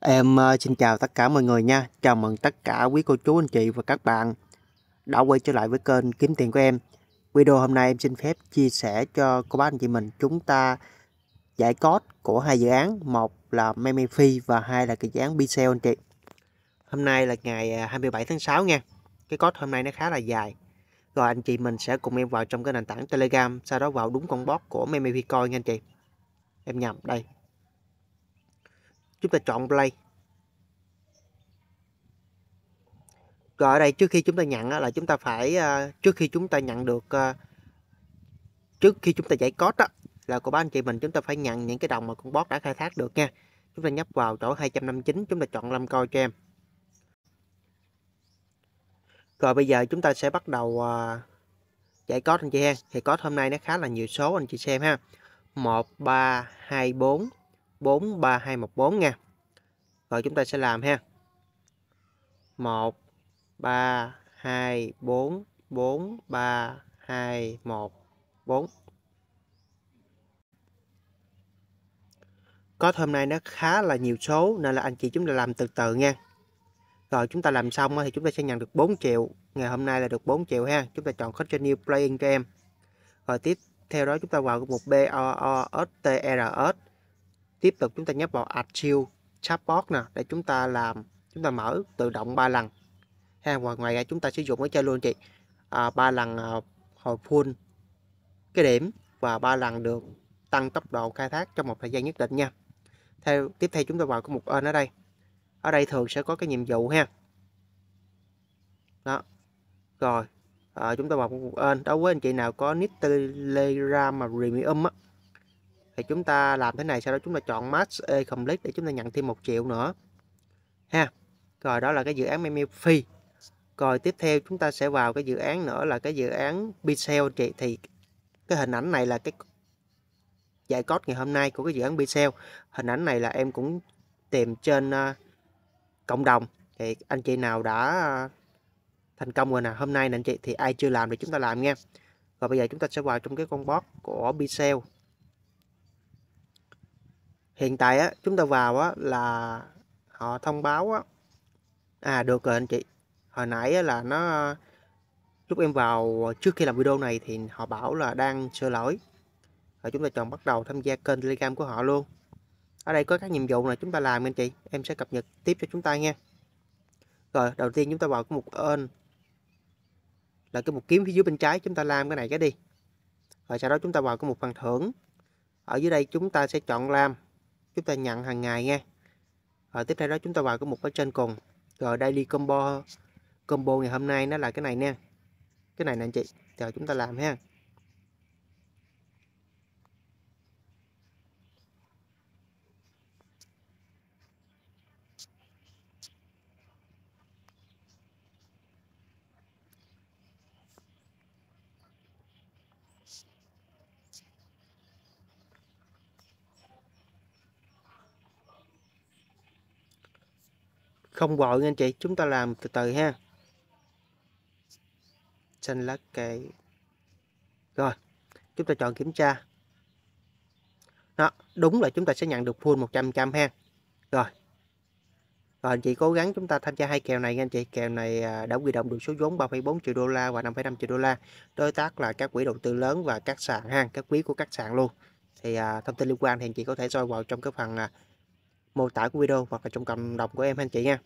Em ờ, xin chào tất cả mọi người nha. Chào mừng tất cả quý cô chú anh chị và các bạn đã quay trở lại với kênh Kiếm Tiền của em. Video hôm nay em xin phép chia sẻ cho cô bác anh chị mình chúng ta giải code của hai dự án, một là Memefi Phi và hai là cái dự án Pixel anh chị. Hôm nay là ngày ờ, 27 tháng 6 nha. Cái code hôm nay nó khá là dài. Rồi anh chị mình sẽ cùng em vào trong cái nền tảng Telegram, sau đó vào đúng con bot của Memefi Phi Coin nha anh chị. Em nhầm đây, chúng ta chọn play. Rồi ở đây trước khi chúng ta nhận là chúng ta phải ờ, trước khi chúng ta nhận được ờ, trước khi chúng ta giải code đó, là của ba anh chị mình chúng ta phải nhận những cái đồng mà con bot đã khai thác được nha. Chúng ta nhấp vào chỗ 259 chúng ta chọn lâm coi cho em. Rồi bây giờ chúng ta sẽ bắt đầu ờ, giải code anh chị ha. Thì code hôm nay nó khá là nhiều số anh chị xem ha. 1 3 2 4 43214 nha. Rồi chúng ta sẽ làm ha. 1 3 2 4 4 3 2 1 4. Có hôm nay nó khá là nhiều số nên là anh chị chúng ta làm từ từ nha. Rồi chúng ta làm xong thì chúng ta sẽ nhận được 4 triệu. Ngày hôm nay là được 4 triệu ha. Chúng ta chọn continue playing cho em. Rồi tiếp theo đó chúng ta vào mục BOOSTRS tiếp tục chúng ta nhấp vào Achieve Chatbot nè để chúng ta làm chúng ta mở tự động ba lần. Ha và ngoài ra chúng ta sử dụng cái chơi luôn chị. À, ba lần à, hồi full cái điểm và ba lần được tăng tốc độ khai thác trong một thời gian nhất định nha. Theo tiếp theo chúng ta vào cái mục ơn ở đây. Ở đây thường sẽ có cái nhiệm vụ ha. Đó. Rồi à, chúng ta vào mục ơn đối với anh chị nào có nick telegram mà premium á thì chúng ta làm thế này sau đó chúng ta chọn match e complete để chúng ta nhận thêm một triệu nữa. Ha rồi đó là cái dự án meme phi rồi tiếp theo chúng ta sẽ vào cái dự án nữa là cái dự án Pixel chị. Thì cái hình ảnh này là cái giải code ngày hôm nay của cái dự án Pixel hình ảnh này là em cũng tìm trên uh, cộng đồng. Thì anh chị nào đã uh, thành công rồi nè hôm nay nè anh chị thì ai chưa làm thì chúng ta làm nha. Rồi bây giờ chúng ta sẽ vào trong cái con bot của Pixel hiện tại á chúng ta vào á là họ thông báo á. À được rồi anh chị. Hồi nãy á, là nó lúc em vào trước khi làm video này thì họ bảo là đang sửa lỗi. Rồi chúng ta chọn bắt đầu tham gia kênh telegram của họ luôn. Ở đây có các nhiệm vụ này chúng ta làm anh chị. Em sẽ cập nhật tiếp cho chúng ta nha. Rồi đầu tiên chúng ta vào cái mục ơn. Là cái mục kiếm phía dưới bên trái chúng ta làm cái này cái đi. Rồi sau đó chúng ta vào cái mục phần thưởng. Ở dưới đây chúng ta sẽ chọn làm chúng ta nhận hàng ngày nha rồi tiếp theo đó chúng ta vào cái mục ở trên cùng. Rồi daily combo combo ngày hôm nay nó là cái này nha. Cái này nè anh chị, chờ chúng ta làm ha. Không vội nha anh chị chúng ta làm từ từ ha. Xanh lá cây. Rồi chúng ta chọn kiểm tra. Đó đúng là chúng ta sẽ nhận được full 100 trăm ha. Rồi. Rồi anh chị cố gắng chúng ta tham gia hai kèo này nha anh chị. Kèo này à, đã huy động được số vốn 3,4 triệu đô la và 5,5 triệu đô la. Đối tác là các quỹ đầu tư lớn và các sàn ha các quý của các sàn luôn. Thì à, thông tin liên quan thì anh chị có thể soi vào trong cái phần à, mô tả của video hoặc là trong cộng đồng của em anh chị nha.